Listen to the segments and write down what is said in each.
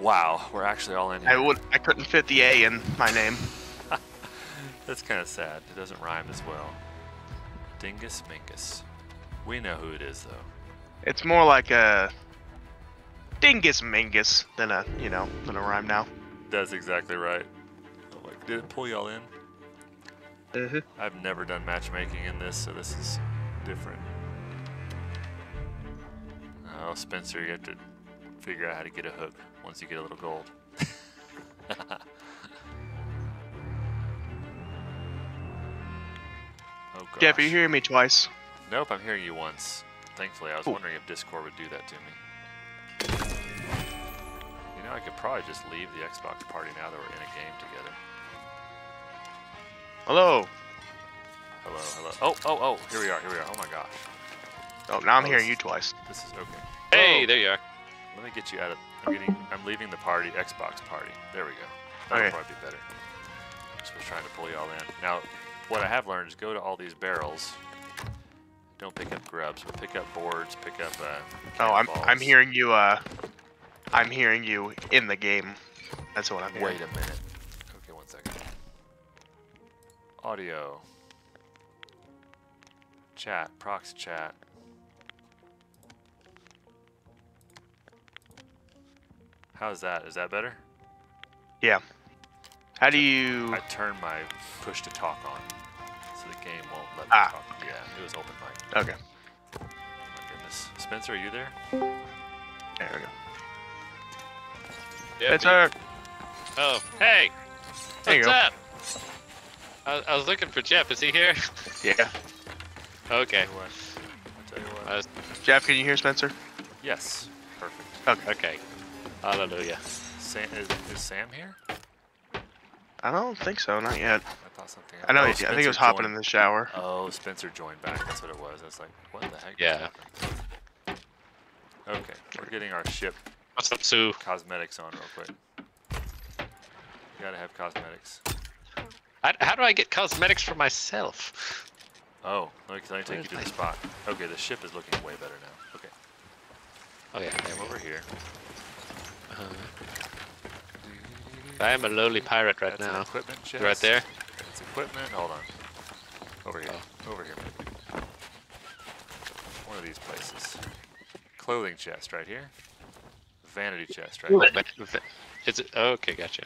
Wow, we're actually all in here. I would. I couldn't fit the A in my name. That's kind of sad. It doesn't rhyme as well. Dingus Mingus. We know who it is, though. It's more like a dingus mingus than a you know than a rhyme now. That's exactly right. Like, did it pull y'all in? Mm-hmm. I've never done matchmaking in this, so this is different. Oh, Spencer, you have to figure out how to get a hook once you get a little gold. oh, gosh. Jeff, are you hearing me twice? Nope, I'm hearing you once. Thankfully, I was Cool. wondering if Discord would do that to me. You know, I could probably just leave the Xbox party now that we're in a game together. Hello. Hello, hello. Oh, oh, oh, here we are, here we are. Oh my gosh. Oh, now I'm Oh, hearing this- you twice. This is okay. Hey, Oh, there you are. Let me get you out of. I'm getting. I'm leaving the party. Xbox party. There we go. That'll Okay. probably be better. Just was trying to pull y'all in. Now, what I have learned is go to all these barrels. Don't pick up grubs, but pick up boards. Pick up. Uh, Oh, I'm I'm hearing you. Uh, I'm hearing you in the game. That's what I'm hearing. Wait a minute. Okay, one second. Audio. Chat. Prox chat. How's that? Is that better? Yeah. How do you? I turned my push to talk on, so the game won't let me Ah. talk. Yeah, it was open mic. Okay. Oh my goodness. Spencer, are you there? There we go. Yeah, It's me. Oh, hey. There you What's go. up? I, I was looking for Jeff. Is he here? Yeah. Okay. Tell you what. I'll tell you what. I was, Jeff, can you hear Spencer? yes. Perfect. Okay. okay. Hallelujah. Sam, is, is Sam here? I don't think so. Not yet. I thought something. I know. Oh, I think he Spencer was hopping joined. in the shower. Oh, Spencer joined back. That's what it was. I was like, what the heck? Yeah. Okay, we're getting our ship What's up, Sue? cosmetics on real quick. You gotta have cosmetics. How, how do I get cosmetics for myself? Oh, let me, let me take you to the spot. Okay, the ship is looking way better now. Okay, Oh yeah. There come over here. I am a lowly pirate right That's now. equipment chest. Right there. It's equipment. Hold on. Over here. Oh. Over here. One of these places. Clothing chest right here. Vanity chest right here. Va- va- Is it? oh, okay, gotcha.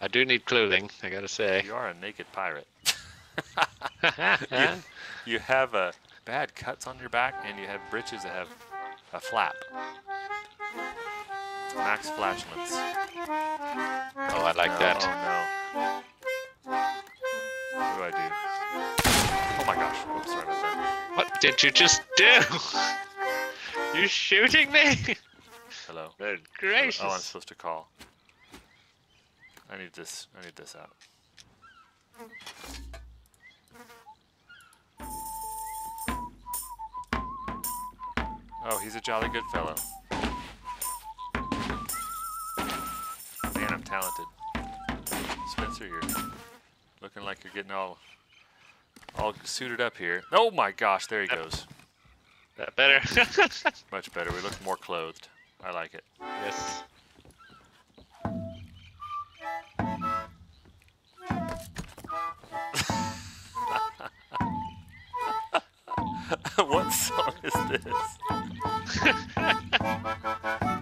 I do need clothing. I gotta say. You are a naked pirate. you, you have uh, bad cuts on your back, and you have breeches that have a flap. Max flashlights. oh, I like no, that. Oh no. What do I do? Oh my gosh. Oops, sorry about that. What did you just do? You're shooting me? Hello. Good oh, gracious. Oh. I'm supposed to call. I need this. I need this out. Oh, he's a jolly good fellow. Talented. Spencer, you're looking like you're getting all all suited up here. Oh my gosh, there he goes. That better? Much better. We look more clothed. I like it. yes. what song is this?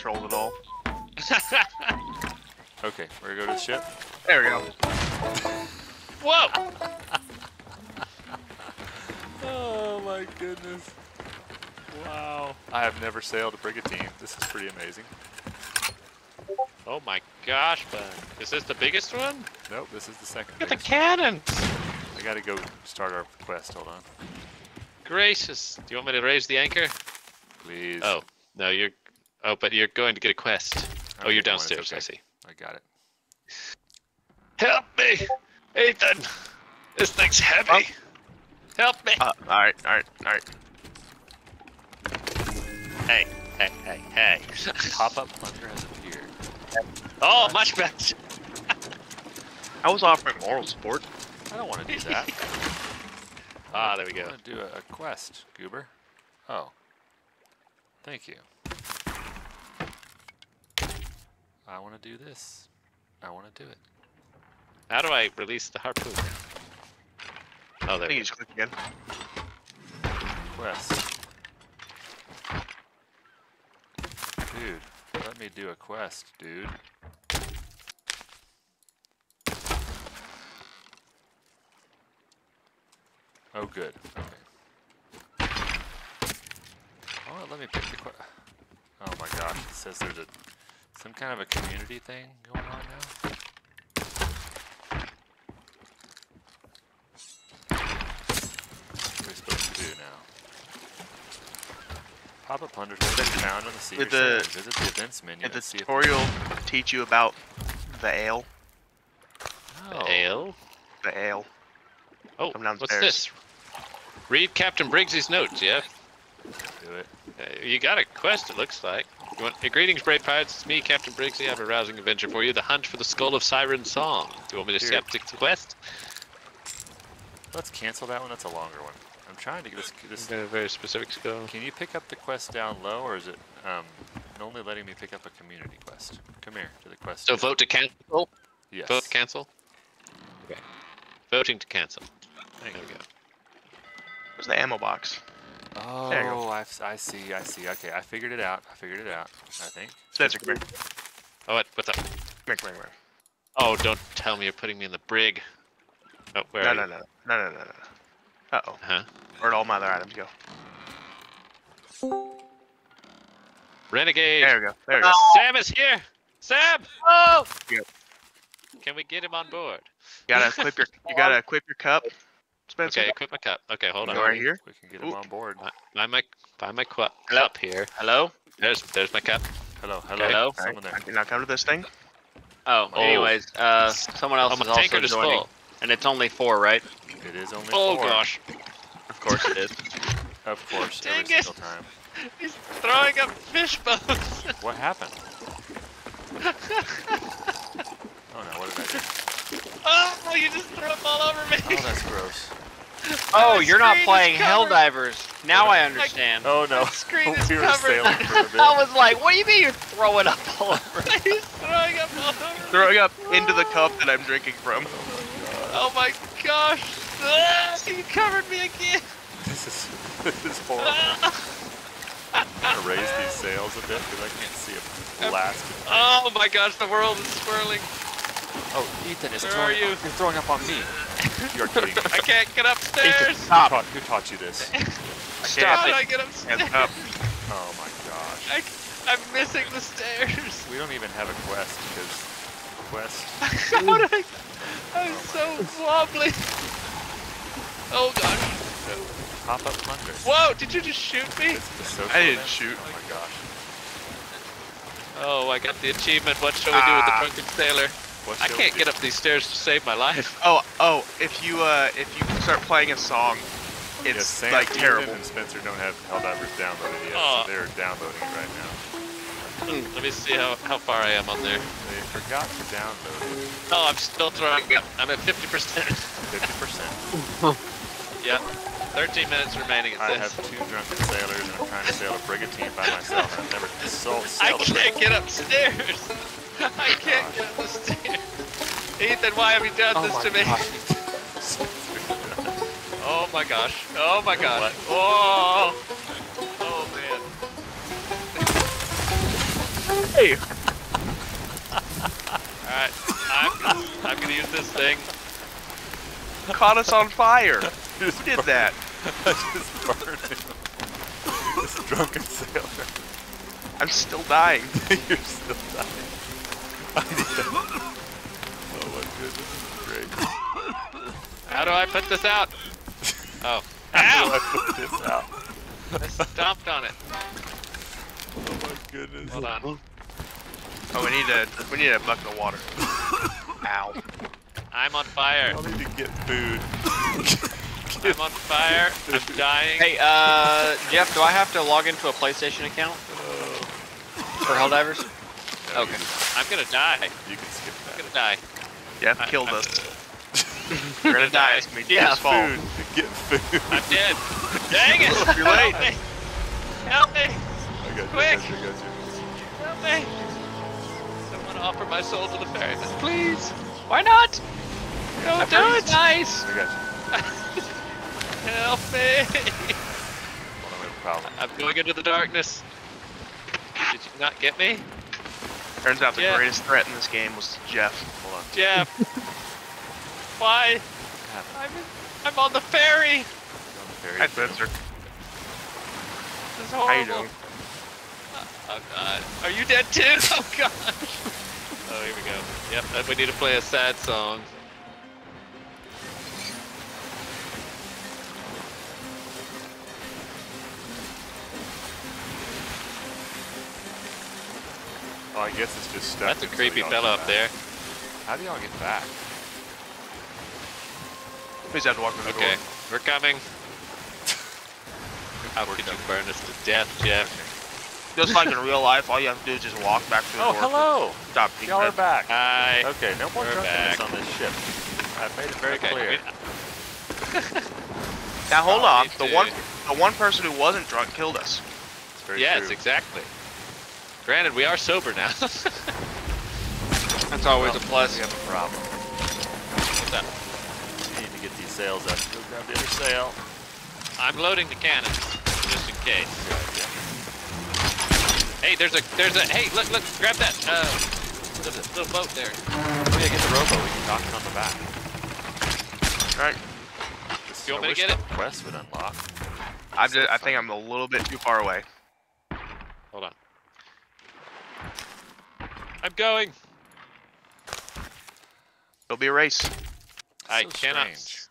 I don't remember my controls at all. Okay, we're gonna go to the ship. There we go. Whoa! Oh my goodness. Wow. I have never sailed a brigantine. This is pretty amazing. Oh my gosh, bud. Is this the biggest one? Nope, this is the second Look at the biggest. cannons! I gotta go start our quest. Hold on. Gracious. Do you want me to raise the anchor? Please. Oh, no, you're. Oh, but you're going to get a quest. I'm Oh, you're getting one, it's downstairs. I see. I got it. Help me, Ethan. This thing's heavy. Help me. Uh, all right, all right, all right. hey, hey, hey, hey. Pop-up plunger has appeared. oh, much better. I was offering moral support. I don't want to do that. Ah, there we I go. want to do a, a quest, Goober. Oh. Thank you. I want to do this. I want to do it. How do I release the harpoon? Oh, I there think you go. just click again. Quest. Dude, let me do a quest, dude. Oh, good. Okay. Oh, let me pick the quest. Oh my gosh, it says there's a some kind of a community thing going on now. What are we supposed to do now? Pop-up plungers have been found on the secret the- center. Visit the events menu Did the and see if tutorial teach you about the ale? Oh, Ale. The ale. Oh, Come what's downstairs. this? Read Captain Briggsy's notes, yeah? do it. Uh, you got a quest, it looks like. You want, hey, greetings, brave pirates. It's me, Captain Briggsy. I have a rousing adventure for you. The hunt for the skull of Siren Song. Do you want me to Here. accept the quest? Let's cancel that one. That's a longer one. I'm trying to get this. this Got a very specific skull. can you pick up the quest down low, or is it um, only letting me pick up a community quest? Come here to the quest. So vote to cancel? yes. Vote to cancel? Okay. Voting to cancel. Thank There we go. Where's the ammo box? Oh, There you go. I, I see. I see. Okay, I figured it out. I figured it out. I think. Spencer, come here. Oh, what, what's up? Come here, come here, come here. Oh, don't tell me you're putting me in the brig. Oh, where No, are no, you? no, no, no, no, no. Uh oh. Huh? Where'd all my other items go? Renegade! There we go. There we go. Sam is here! Sam! Oh! Yep. Can we get him on board? You gotta equip your. You gotta equip your cup. Spencer. Okay, equip my cup. Okay, hold on. Go right here. We can get him on board. Buy my buy my cu- Hello? cup here. Hello? There's there's my cup. Hello. Hello. Hello? All right, Someone there. okay, Now come to this thing. Oh, Oh. anyways, uh, someone else Oh, is also joining. full. And it's only four, right? It is only Oh four. gosh. Of course it is. Of course, Dang every it. single time. He's throwing up fish bones. What happened? oh no! What did I do? Oh, you just threw them all over me. Oh, that's gross. Oh, My you're not playing covered. Helldivers. Now I understand. Oh no! My screen is we were covered. sailing for a bit. I was like, what do you mean you're throwing up all over? He's throwing up all over me. Throwing up into the cup that I'm drinking from. Oh my gosh. Ah, you covered me again. This is this is horrible. I'm gonna raise these sails a bit because I can't see a blast. Oh my gosh, the world is swirling. Oh, Ethan is Where throwing. are you? You're throwing up on me. You're kidding me. I can't get upstairs. Who taught, who taught you this? How do I get upstairs? Hands up. Oh my gosh. I, I'm missing the stairs. We don't even have a quest because quest. How do I? I'm so wobbly. Oh gosh. Pop up plunder. Whoa! Did you just shoot me? It's the I didn't event. shoot. Oh my gosh. Oh, I got the achievement. What shall we do with the Ah. drunken sailor? What I can't get up these stairs to save my life. Oh, oh! If you uh, if you start playing a song, Yeah, it's Sam, like terrible. and Spencer don't have Helldivers downloaded yet, Aw. so they're downloading it right now. Let me see how, how far I am on there. They forgot to download it. Oh, I'm still throwing up. I'm at 50%. 50%. yeah. 13 minutes remaining, it I says. have two drunken sailors and I'm trying to sail a brigantine by myself. I've never so, I can't get upstairs. I can't get up the stairs. Ethan, why have you done Oh this to me? Oh my gosh. Oh my gosh. Whoa. Oh man. Hey, Alright. I'm I'm gonna use this thing. caught us on fire. Who Just did burn- that? I just burned him. This drunken sailor. I'm still dying. You're still dying. I need to... Oh my goodness, this is great. How do I put this out? Oh. How do Ow! I put this out? I stomped on it. Oh my goodness. Hold on. Oh, we need a we need a bucket of water. Ow. I'm on fire. I'll need to get food. I'm on fire. I'm dying. Hey, uh, Jeff, do I have to log into a PlayStation account for Helldivers? No, Okay. I'm gonna die. you can skip that. I'm gonna die. Jeff I- killed I'm- us. We're gonna die. It's gonna be Yeah, Jeff's. Food. Get food. I'm dead. Dang it! You're late. Help me! Help me! I got you, Quick. I got you, I got you. Help me! Someone offer my soul to the ferryman, please. Why not? Don't I've do it. nice. I got you. Help me! Hold on, we have a problem. I'm going into the darkness. Did you not get me, Turns out the Yeah. greatest threat in this game was Jeff. Hold on. Jeff? Why? I'm, I'm on the ferry. On the ferry. Hi, Spencer. This is How you doing? Oh god. Are you dead too? Oh god. Oh, here we go. Yep, uh, we need to play a sad song. Oh, I guess it's just stuck. That's a creepy y'all fella up there. How do y'all get back? Please have to walk through the Okay, door. we're coming. How could you burn us to death, Jeff? Just like in real life, all you have to do is just walk back through the oh, door. Oh, hello! Stop being Y'all are back. Hi. Okay, no more We're drunkenness on this ship. I've made it very okay. clear. Now hold Oh, on. The one, the one person who wasn't drunk killed us. It's very yes, true. exactly. Granted, we are sober now. That's always Well, a plus. We have a problem. What's up? We need to get these sails up. Go grab the other sail. I'm loading the cannons, just in case. Good idea. Hey, there's a, there's a, hey, look, look, grab that, uh, the little boat there. Oh yeah, get the rowboat. We can dock it on the back. Alright. This, You want I me to get it? quest would unlock. I So just, I think I'm a little bit too far away. Hold on. I'm going. It'll be a race. I cannot. strange.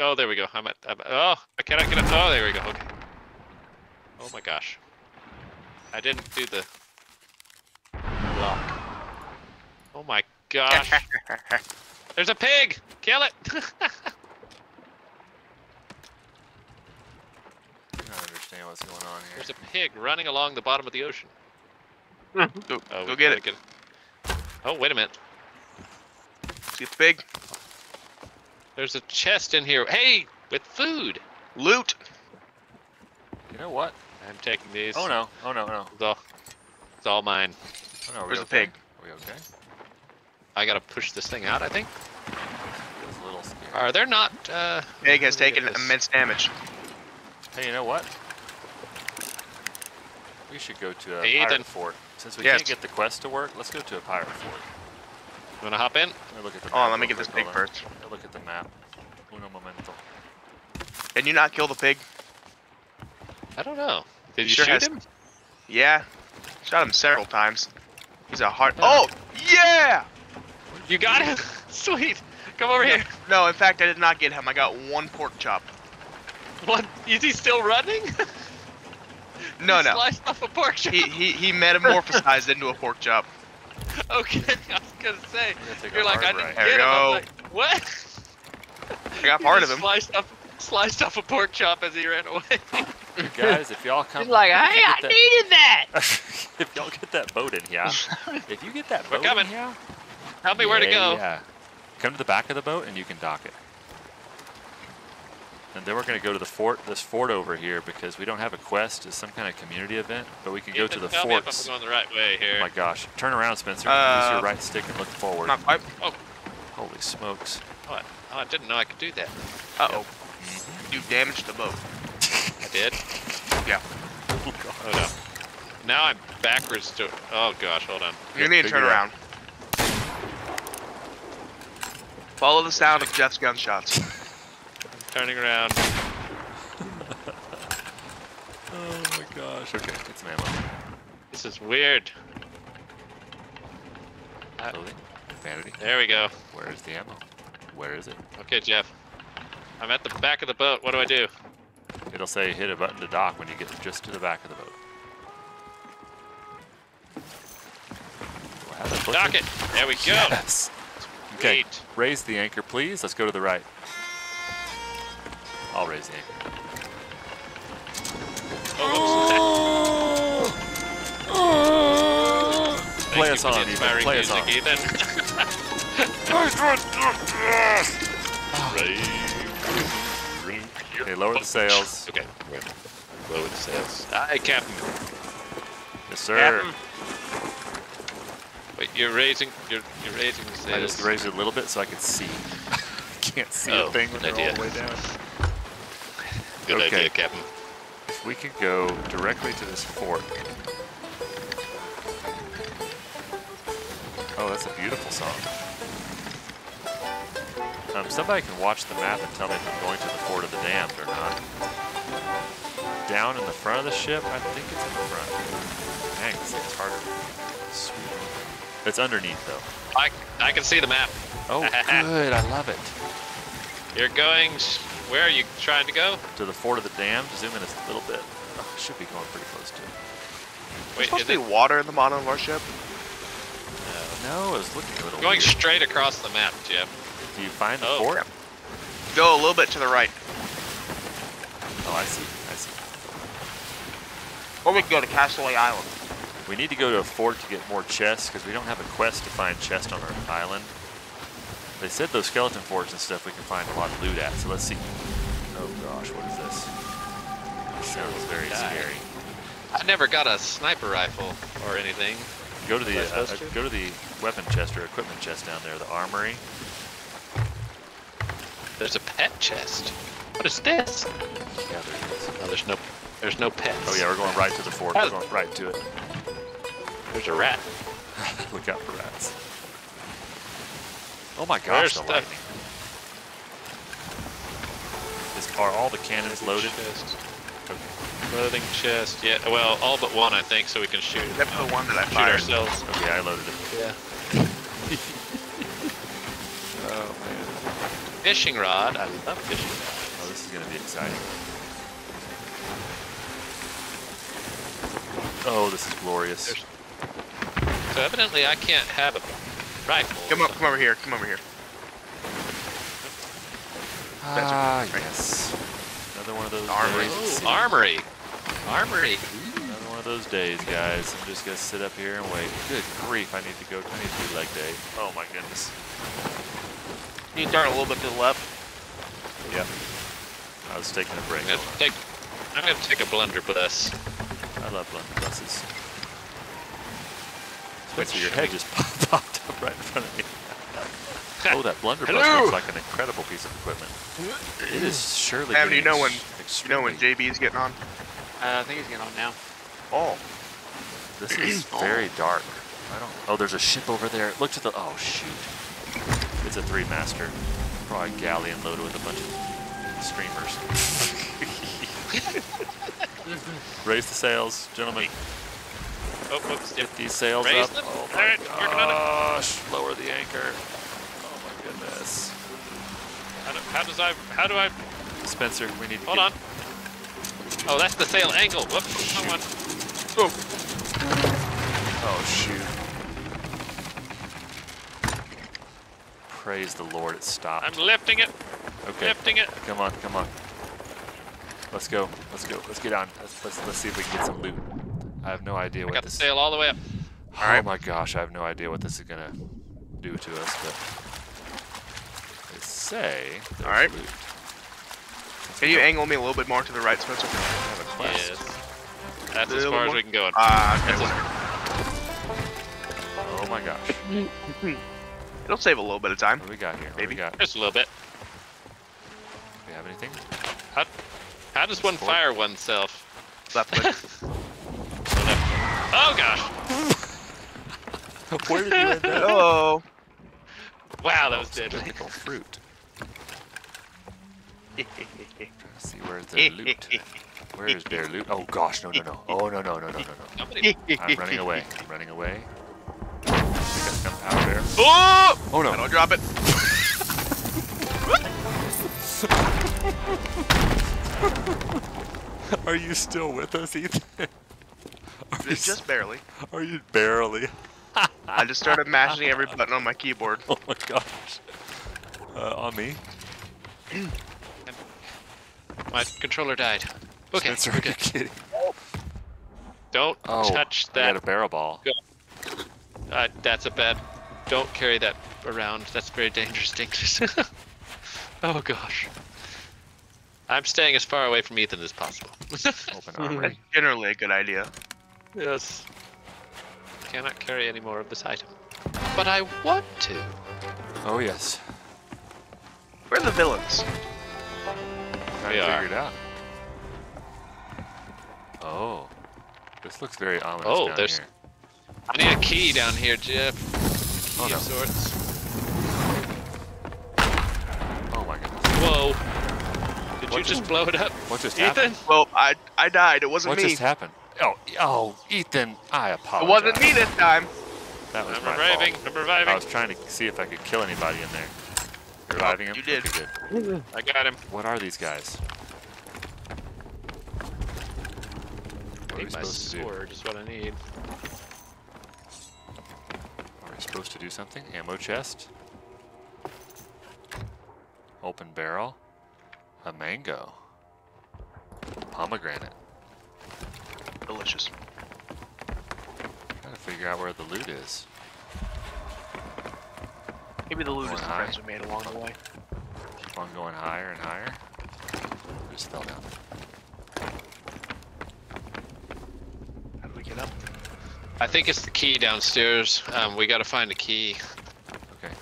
Oh, there we go. I'm at, I'm at- oh, I cannot get up. Oh, there we go. Okay. Oh my gosh. I didn't do the lock. Oh my gosh. There's a pig! Kill it! I don't understand what's going on here. There's a pig running along the bottom of the ocean. Go, Oh, go get gotta it. get Oh, wait a minute. See the big There's a chest in here. Hey, with food. loot. You know what? I'm taking these. Oh no! Oh no! No! It's all, it's all mine. Oh no! Are we Where's the okay? pig? Are we okay? I gotta push this thing out, I think. Feels a little scary. Are there not, uh... Pig has let me get taken immense damage. Hey, you know what? We should go to a Hey, pirate fort. Since we Yes. can't get the quest to work, let's go to a pirate fort. You wanna hop in? Let me look at the oh, map. Hold on, let me get this quick, pig first. Let me Look at the map. Uno momento. Can you not kill the pig? I don't know. Did you Sure shoot has- him? Yeah. Shot him several times. He's a hard. Oh. Oh, yeah! You got him? Sweet. Come over here. No, in fact, I did not get him. I got one pork chop. What? Is he still running? No, no. Sliced off a pork chop. He he he metamorphosized into a pork chop. Okay, I was gonna say. Gonna You're like, I didn't right. Get we him. I'm like, what? I got part of him. Sliced off, sliced off a pork chop as he ran away. Guys, if y'all come, He's like, if hey, I that- needed that. if y'all get that boat in here, if you get that boat We're boat coming. in here, Tell me where to go. Yeah. Come to the back of the boat and you can dock it. And then we're gonna go to the fort, this fort over here, because we don't have a quest. It's some kind of community event, but we can go to the tell me if. I'm going the right way here. Oh my gosh! Turn around, Spencer. Use Uh, your right stick and look forward. Not quite. Holy smokes! Oh, I, oh, I didn't know I could do that. Uh oh. You damaged the boat. I did. Yeah. Oh no. Now I'm backwards to. Oh gosh, hold on. You need to turn around. Follow the sound of Jeff's gunshots. Turning around. Oh my gosh! Okay, get some ammo. This is weird. Uh, Vanity. There we go. Where is the ammo? Where is it? Okay, Jeff. I'm at the back of the boat. What do I do? It'll say hit a button to dock when you get just to the back of the boat. Dock it. There we go. Yes. Okay. Raise the anchor, please. Let's go to the right. I'll raise the anchor. Oh, whoops. Play Thank us you for on, the Ethan. inspiring Play us music, on. Ethan. Okay, lower the sails. Okay. Lower the sails. Aye, Captain. Yes, sir. Captain. Wait, you're raising. You're you're raising the sails. I just raised it a little bit so I could see. Can't see Oh, a thing when good they're all the way down. Good Okay. idea, Captain. If we could go directly to this fort. Oh, that's a beautiful song. Um, somebody can watch the map and tell me if I'm going to the Fort of the Damned or not. Down in the front of the ship? I think it's in the front. Dang, this thing's harder. Sweet. It's underneath, though. I I can see the map. Oh, good. I love it. You're going. S- Where are you trying to go? To the Fort of the Damned. Zoom in a little bit. Oh, should be going pretty close to it. There's Wait, supposed is to it be water in the bottom of our ship. Uh, no, I was looking a little going weird. straight across the map, Jeff? Do you find the Oh. fort? Go a little bit to the right. Oh, I see. I see. Or we can go to Castaway Island. We need to go to a fort to get more chests because we don't have a quest to find chests on our island. They said those skeleton forts and stuff we can find a lot of loot at, so let's see. Oh gosh, what is this? This sounds very Die. scary. I never got a sniper rifle or anything. Go to the uh, uh, go to the weapon chest or equipment chest down there, the armory. There's a pet chest. What is this? Yeah, there is. Oh, there's no. There's no pets. Oh yeah, we're going right to the fort. We're going right to it. There's a rat. Look out for rats. Oh my gosh, Where's the the- lightning. Is, are all the cannons loaded? Chest. Okay. Loading chest. Yeah. Well, all but one, I think, so we can shoot. Except for the one that I Shoot fired. ourselves. Okay, I loaded it. Yeah. Oh man. Fishing rod. I love fishing rod. Oh, this is gonna be exciting. Oh, this is glorious. There's- So evidently, I can't have a rifle. Come up, come over here. Come over here. Ah, Right. yes. Another one of those Armory. days. Oh, armory. Armory. Another one of those days, guys. I'm just gonna sit up here and wait. Good grief, I need to go. I need to do leg day. Oh my goodness. You can turn a little bit to the left. Yep. I was taking a break. I'm gonna take. I'm gonna take a blunderbuss. I love blunderbusses. Which Spencer, your head mean- just popped up right in front of me. oh, that blunderbuss Hello. looks like an incredible piece of equipment. It is surely. Sam, do you getting know when- ex- You know when extremely- JB is getting on? Uh, I think he's getting on now. Oh. This is very dark. I don't. Oh, there's a ship over there. Look to the. Oh shoot. It's a three master. Probably a galleon loaded with a bunch of streamers. Raise the sails, gentlemen. Oh, whoops. Yep. Get these sails Raise up. them. Oh All my right, working on it. gosh! Lower the anchor. Oh my goodness. How, do, how does I? How do I? Spencer, we need to Hold on. Oh, that's the sail angle. Whoops. Come on. Oh shoot. Praise the Lord, it stopped. I'm lifting it. okay. Lifting it. Come on, come on. Let's go. Let's go. Let's get on. Let's, let's, let's see if we can get some loot. I have no idea I what got the this. sail all the way up. oh Alright. my gosh, I have no idea what this is gonna do to us, but they say Alright. loot. Can you angle me a little bit more to the right, Spencer? I have a quest. Yes. That's as Little far as we can go. Ah, That's okay. Oh my gosh. It'll save a little bit of time. What do we got here? What we Maybe. got? Just a little bit. Do we have anything? How, how does one Sport. fire oneself? Left click. Oh gosh! Where did you end up? Hello. Wow, that was Some deadly. mythical fruit. Trying to see where's their loot. Where is their loot? Oh gosh, no, no, no. Oh no, no, no, no, no, no. I'm running away. I'm running away. I think I come out there. Oh! Oh no. I Don't drop it. Are you still with us, Ethan? Are you, Just barely. are you barely? I just started mashing every button on my keyboard. Oh my gosh. Uh, on me? My controller died. Okay, Spencer, we're are you kidding? Don't Oh, touch that. I got a barrel ball. Uh, that's a bad. Don't carry that around. That's very dangerous. Dangerous. oh gosh. I'm staying as far away from Ethan as possible. Open armory. That's generally a good idea. Yes. Cannot carry any more of this item. But I want to. Oh yes. Where are the villains? Trying We to are. it out. Oh. This looks very ominous Oh, down there's- here. I need a key down here, Jeff. Oh Key no. of sorts. Oh my goodness. Whoa. Did you just just- blow it up? What just Ethan? happened? Well, I I died. It wasn't What me. just happened? Oh, oh, Ethan, I apologize. It wasn't me this time. That was I'm my reviving. fault. I'm reviving. I was trying to see if I could kill anybody in there. Oh, reviving him? you did. Okay. I got him. What are these guys? What I are we need my supposed to do? sword is what I need. Are we supposed to do something? Ammo chest? Open barrel? A mango? Pomegranate? Delicious. Gotta figure out where the loot is. Maybe the loot is the Going friends we made along the way. Keep on going higher and higher. Just fell down. How do we get up? I think it's the key downstairs. Um, we gotta find a key. Okay.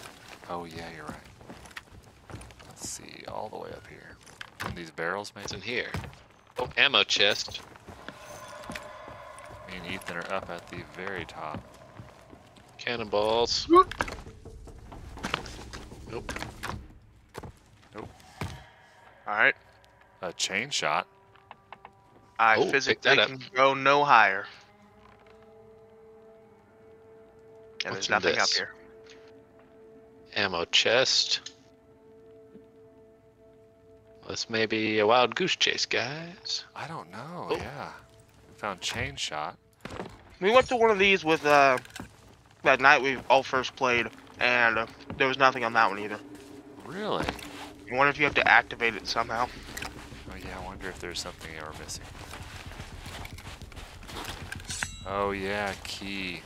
Oh yeah, you're right. Let's see, all the way up here. And these barrels, It's in here. Oh, ammo chest. Me and Ethan are up at the very top. Cannonballs. Nope. Nope. All right. A chain shot. I Oh, pick physically that up. can go no higher. And What's there's in nothing up here. Ammo chest. This may be a wild goose chase, guys. I don't know, Oh. yeah. We found chain shot. We went to one of these with uh that night we all first played, and uh, there was nothing on that one either. Really? I wonder if you have to activate it somehow. Oh yeah, I wonder if there's something we're missing. Oh yeah, key.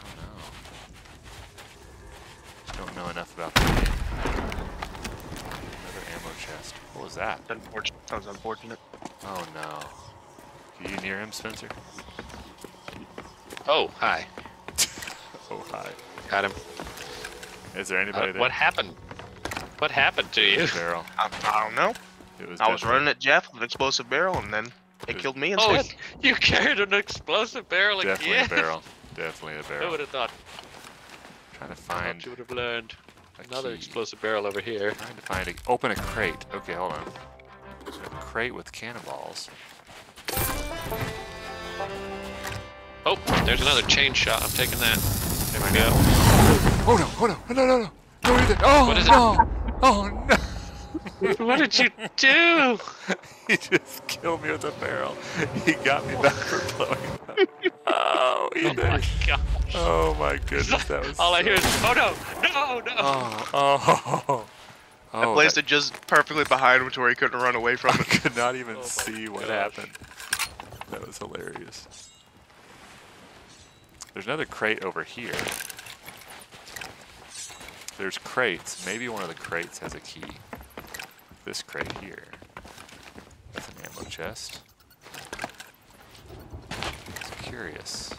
Oh no. Don't know enough about the game. Another ammo chest. What was that? Unfortunate. That was unfortunate. Oh no. Are you near him, Spencer? Oh, hi. Oh hi. Got him. Is there Uh, anybody there? what happened? What happened to you? Barrel. I, I don't know. It was I was running at Jeff with an explosive barrel, and then it Good. killed me Oh, you carried an explosive barrel Definitely again. a barrel. Definitely a barrel. Who would have thought? Trying to Thought find you would have learned. Another key. explosive barrel over here. I'm Trying to find a open a crate. Okay, hold on. A crate with cannonballs. Oh, there's another chain shot. I'm taking that. There we go. Oh no! Oh no! No! No! No! No! Ethan. Oh What is it? no! Oh no! What did you do? he just killed me with a barrel. He got me back for blowing up. Oh, Oh Ethan. my god. Oh my goodness, that was. All I hear is, oh no, no, no. Oh, oh, I oh. placed that- it just perfectly behind him to where he couldn't run away from I could not even Oh my see what gosh. happened. That was hilarious. There's another crate over here. There's crates. Maybe one of the crates has a key. This crate here. That's an ammo chest. It's curious.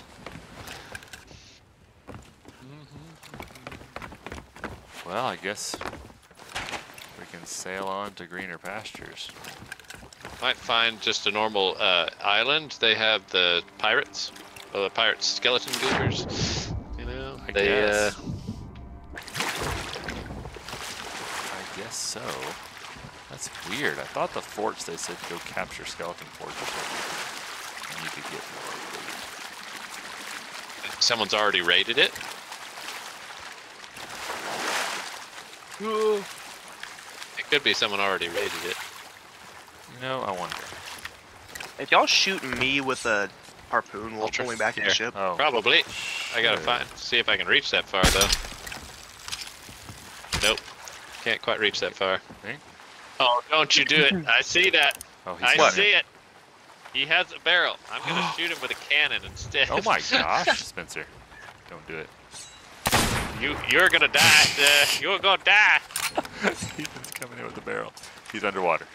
Well, I guess we can sail on to greener pastures. Might find just a normal uh, island. They have the pirates, or the pirate skeleton goobers. You know, I they guess. uh, I guess so. That's weird. I thought the forts they said go capture skeleton forts. And you could get more someone's already raided it. It could be someone already raided it. Loot. You know, I wonder. If y'all shooting me with a harpoon while Ultra- pulling back in here. the ship. Oh, Probably. I gotta shit. find, see if I can reach that far though. Nope. Can't quite reach that far. Okay. Oh, don't you do it. I see that. Oh, he's I got see it. He has a barrel. I'm gonna shoot him with a cannon instead. Oh my gosh, Spencer. Don't do it. you, you're gonna die. Uh, you're gonna die. Ethan's coming in with a barrel. He's underwater.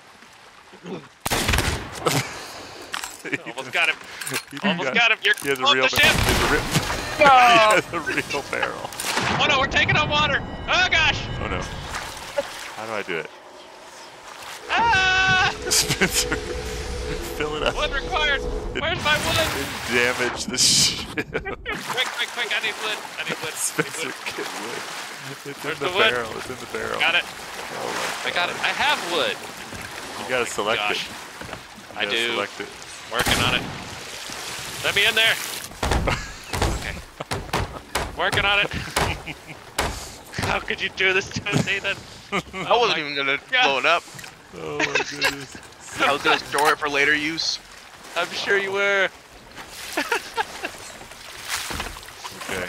Almost got him. Almost got him. You're He has a real the barrel. ship. He has a real, he has a real barrel. Oh no, we're taking on water. Oh gosh. Oh no. How do I do it? Ah! Spencer, fill it up. Wood required. Where's my wood? Damage the ship. Quick, quick, quick! I need wood. I need wood. Spencer, get wood. It's Where's in the, the wood? barrel. It's in the barrel. Got it. Oh I got it. I have wood. You gotta select Gosh. it. You I gotta do. Select it. Working on it. Let me in there. Okay. Working on it. How could you do this to us, Ethan? I Oh wasn't my- even gonna Yeah. blow it up. Oh my goodness. I was gonna store it for later use. I'm sure you were. Okay.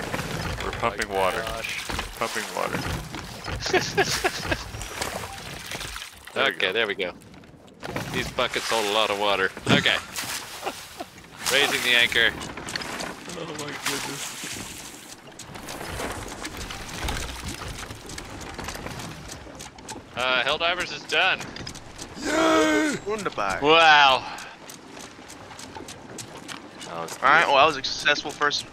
We're pumping water. Gosh. Pumping water. There okay, go. there we go. These buckets hold a lot of water. Okay. Raising the anchor. Oh my goodness. Uh, Helldivers is done. Wunderbar. Wow. All right. Well, that was a successful first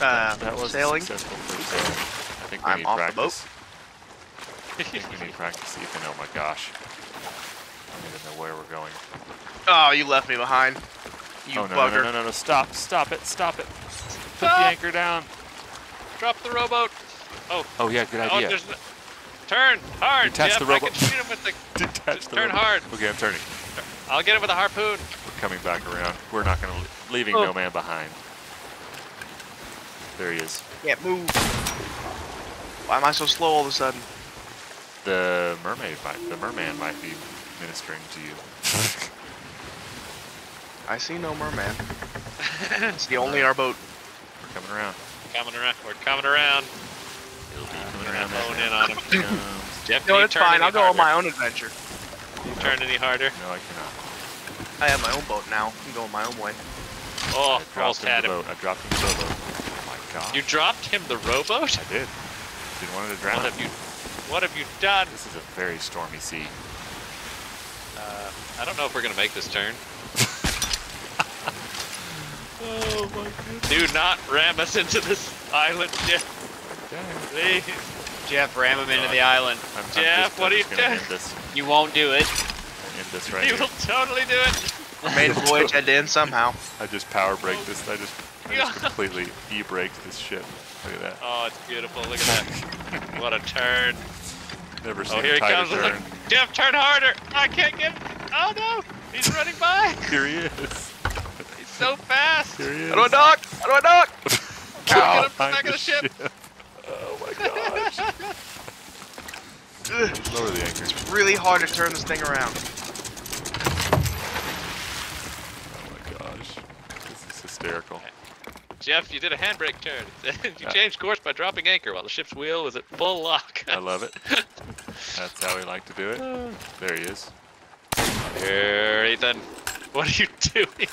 uh, that was sailing. successful first sailing. I think we I'm need off the boat. practice. I think we need practice, Ethan. Oh my gosh. I don't even know where we're going. Oh, you left me behind. You oh no, bugger. no, no, no, no, stop, stop it, stop it. Put the ah! anchor down. Drop the rowboat. Oh Oh, yeah, good Oh, idea. there's no... Turn hard. Detach the I rowboat. can shoot him with the. Detach the turn rope. hard. Okay, I'm turning. I'll get him with a harpoon. We're coming back around. We're not gonna leaving Oh. no man behind. There he is. Can't move. Why am I so slow all of a sudden? The mermaid might, the merman might be ministering to you. I see no merman. it's the only our boat. We're coming around. Coming around. We're coming around. It'll be coming around. hone in on him. Jeff, No, you it's turn fine. I'll go on my own adventure. Can you turn any harder? No, I cannot. I have my own boat now. I can go my own way. Oh, I dropped him the him. boat. I dropped him the boat. Oh my god. You dropped him the rowboat? I did. Didn't want it to drown. What have you? What have you done? This is a very stormy sea. I don't know if we're gonna make this turn. Oh my goodness. Do not ram us into this island, Jeff. Please. Jeff, ram him into the island. I'm, I'm Jeff, just, what I'm are you doing? You won't do it. end this right He here. will totally do it. Maiden voyage had to end somehow. I just power brake this. I just, I just completely e-braked this ship. Look at that. Oh, it's beautiful. Look at that. what a turn. Never oh, seen Oh, here a he tighter comes. Look. turn. Jeff, turn harder. I can't get. Oh no, he's running by. Here he is. He's so fast. Here he is. How do I dock? How do I dock? Get him Behind back of the ship. Oh my gosh. Lower the anchor. It's really hard to turn this thing around. Oh my gosh. This is hysterical. Jeff, you did a handbrake turn. you Yeah. changed course by dropping anchor while the ship's wheel was at full lock. I love it. That's how we like to do it. Uh. There he is. Here, Ethan. What are you doing?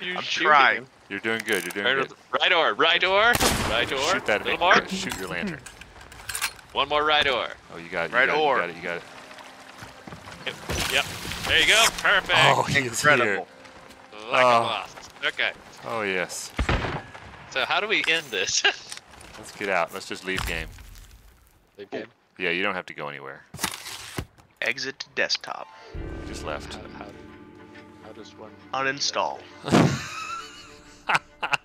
You I'm shooting trying. You're doing good. You're doing Right, good. right oar, right oar, right oar. Shoot that little anchor. more. Shoot your lantern. One more right oar. Oh, you got it. You Right got oar. It, you got it. You got it. Yep. There you go. Perfect. Oh, he is here. Like a oh. boss. Okay. Oh yes. So how do we end this? Let's get out. Let's just leave game. Big game. Yeah, you don't have to go anywhere. Exit to desktop. Just left. How, how, how does one... Uninstall.